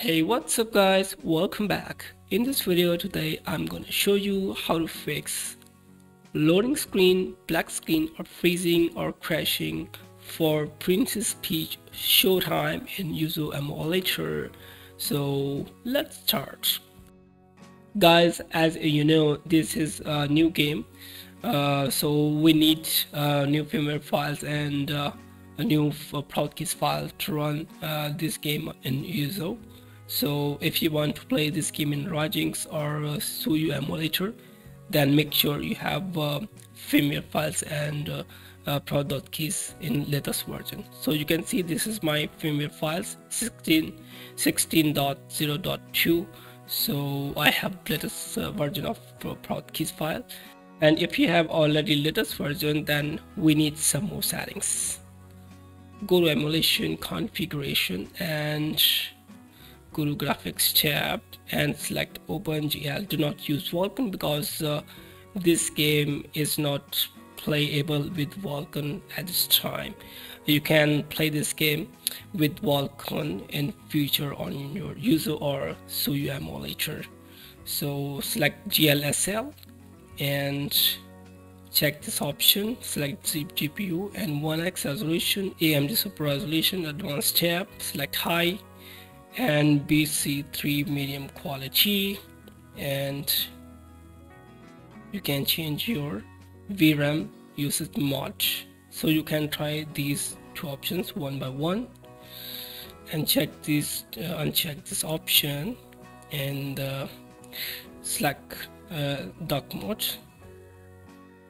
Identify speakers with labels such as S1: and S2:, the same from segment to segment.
S1: Hey what's up guys? Welcome back. In this video today I'm gonna show you how to fix loading screen black screen or freezing or crashing for Princess Peach Showtime in Yuzu emulator. So let's start. Guys as you know this is a new game. Uh, so we need uh, new firmware files and uh, a new uh, file to run uh, this game in Yuzu. So if you want to play this game in Ryujinx or uh, Suyu emulator, then make sure you have uh, firmware files and uh, uh, in latest version. So you can see this is my firmware files 16 16.0.2 so I have latest uh, version of prod.keys file. And if you have already latest version then we need some more settings. Go to emulation configuration and to graphics tab and select OpenGL. Do not use Vulkan because uh, this game is not playable with Vulkan at this time. You can play this game with Vulkan in future on your Yuzu or Suyu emulator. So select GLSL and check this option. Select zip GPU and 1x resolution AMD super resolution advanced tab. Select high and BC3 medium quality. And you can change your VRAM usage mod. So you can try these two options one by one and check this uh, uncheck this option and uh, select uh, dock mode.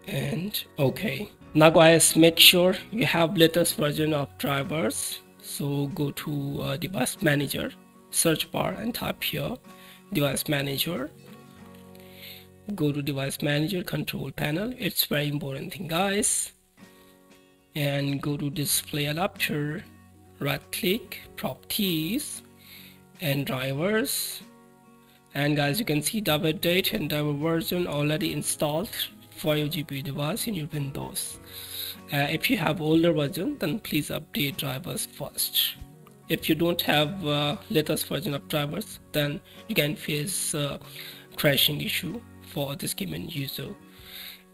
S1: And okay. Now guys make sure you have latest version of drivers so go to uh, device manager search bar and type here device manager. Go to device manager control panel. It's very important thing guys. And go to display adapter right click properties and drivers. And guys you can see double date and double version already installed for your GPU device in your Windows. Uh, if you have older version then please update drivers first. If you don't have uh, latest version of drivers then you can face uh, crashing issue for this in Yuzu.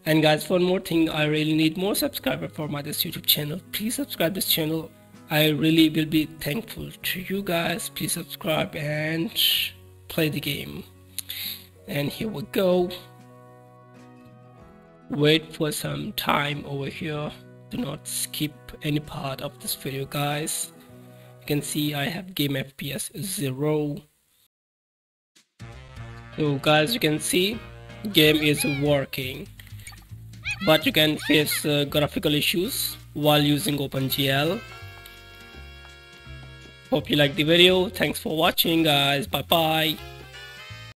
S1: And guys one more thing I really need more subscriber for my this YouTube channel. Please subscribe this channel. I really will be thankful to you guys. Please subscribe and play the game. And here we go wait for some time over here. Do not skip any part of this video guys. You can see I have game FPS 0 so guys you can see game is working. But you can face uh, graphical issues while using OpenGL. Hope you like the video. Thanks for watching guys. Bye bye